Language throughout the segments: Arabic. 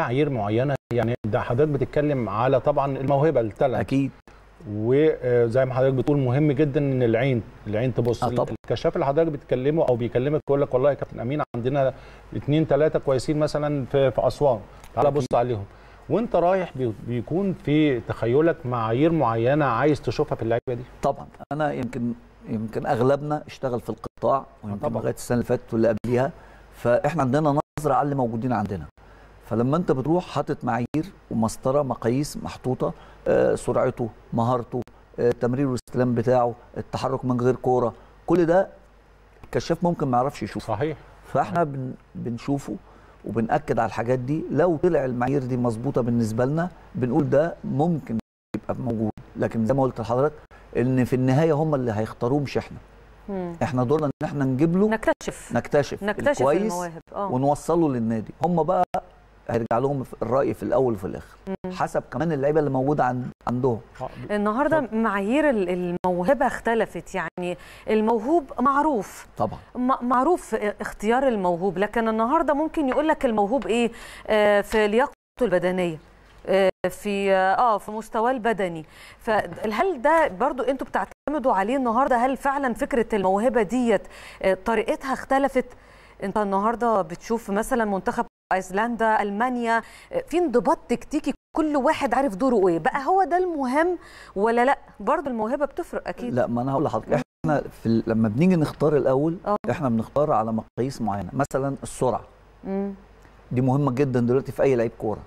معايير معينة يعني ده حضرتك بتتكلم على طبعا الموهبة التالنت أكيد. وزي ما حضرتك بتقول مهم جدا إن العين العين تبص. طبعا. الكشاف اللي حضرتك بتكلمه أو بيكلمك يقول لك والله يا كابتن أمين عندنا اثنين ثلاثة كويسين مثلا في في أسوان. تعالى بص عليهم. وأنت رايح بي- بيكون في تخيلك معايير معينة عايز تشوفها في اللعيبة دي؟ طبعا. أنا يمكن يمكن أغلبنا اشتغل في القطاع ويمكن. لغاية السنة اللي فاتت واللي قبليها. فإحنا عندنا نظرة على اللي موجودين عندنا. فلما انت بتروح حاطط معايير ومسطرة مقاييس محطوطة آه، سرعته مهارته آه، تمرير والاستلام بتاعه التحرك من غير كورة كل ده الكشاف ممكن ما يعرفش يشوفه. صحيح. فاحنا بن بنشوفه وبنأكد على الحاجات دي. لو طلع المعايير دي مظبوطة بالنسبة لنا بنقول ده ممكن يبقى موجود. لكن زي ما قلت لحضرتك إن في النهاية هم اللي هيختاروه مش إحنا. مم. إحنا دورنا إن إحنا نجيب له نكتشف. نكتشف, نكتشف الكويس المواهب. آه. ونوصله للنادي. هم بقى هيرجع لهم في الرأي في الأول وفي الآخر. حسب كمان اللعيبة اللي موجودة عند عندهم. آه، النهارده معايير ال- الموهبة اختلفت. يعني الموهوب معروف. طبعا. م- معروف اختيار الموهوب. لكن النهارده ممكن يقول لك الموهوب إيه؟ آه، في لياقته البدنية. آه، في آه في مستواه البدني. فهل ده برضو أنتوا بتعتمدوا عليه النهارده؟ هل فعلا فكرة الموهبة ديت آه، طريقتها اختلفت؟ أنت النهارده بتشوف مثلا منتخب أيسلندا ألمانيا. في انضباط تكتيكي كل واحد عارف دوره إيه. بقى هو ده المهم ولا لأ؟ برضو الموهبة بتفرق أكيد. لا ما أنا هقول لحضرتك. إحنا في لما بنيجي نختار الأول آه. إحنا بنختار على مقاييس معينة. مثلا السرعة. مم. دي مهمة جدا دلوقتي في أي لعيب كورة.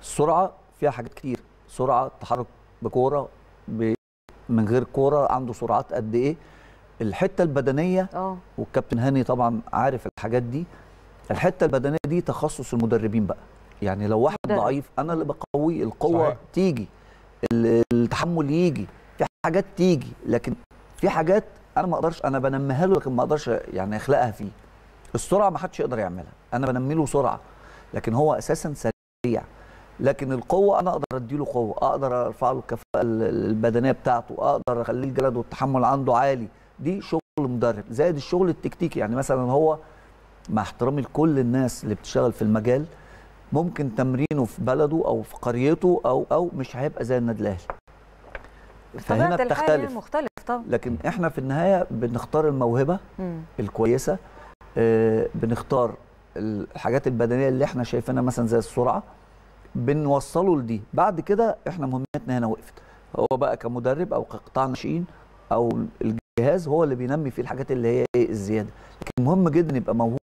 السرعة فيها حاجات كتير. سرعة تحرك بكورة ب... من غير كورة عنده سرعات قد إيه. الحتة البدنية آه. والكابتن هاني طبعا عارف الحاجات دي. الحتة البدنية دي تخصص المدربين بقى. يعني لو واحد مدرب. ضعيف أنا اللي بقويه القوة صحيح. تيجي ال- التحمل يجي في حاجات تيجي. لكن في حاجات أنا ما أقدرش أنا بنميها له لكن ما أقدرش يعني أخلقها فيه. السرعة ما حدش يقدر يعملها. أنا بنمي له سرعة. لكن هو أساسا سريع. لكن القوة أنا أقدر اديله قوة. أقدر أرفع له الكفاءه ال- البدنية بتاعته. أقدر أخليه الجلد والتحمل عنده عالي. دي شغل مدرب زائد الشغل التكتيكي. يعني مثلا هو مع احترامي لكل الناس اللي بتشتغل في المجال ممكن تمرينه في بلده أو في قريته أو أو مش هيبقى زي النادي الأهلي. فهنا الحال بتختلف. مختلف طبعا. لكن إحنا في النهاية بنختار الموهبة مم. الكويسة آه، بنختار الحاجات البدنية اللي إحنا شايفينها مثلا زي السرعة بنوصله لدي. بعد كده إحنا مهمتنا هنا وقفت. هو بقى كمدرب أو كقطاع ناشئين أو الجهاز هو اللي بينمي فيه الحاجات اللي هي إيه الزيادة. لكن مهم جدا يبقى موهوب.